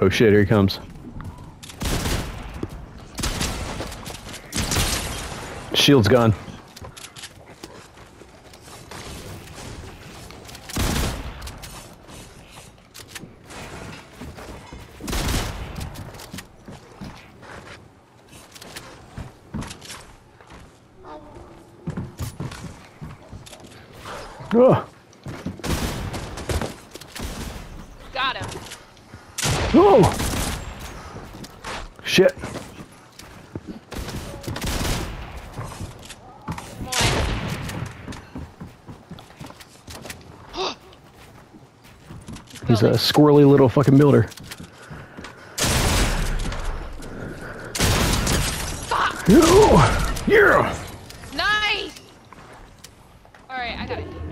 Oh shit, here he comes. Shield's gone. Oh, Oh! Shit. He's a squirrely little fucking builder. Fuck! Ooh, yeah! Nice! Alright, I got it.